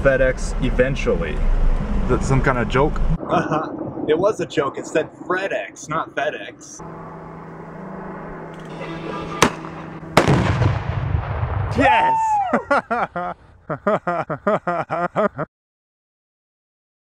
FedEx eventually. That's some kind of joke? Uh-huh. It was a joke. It said FredEx, not FedEx. Yes!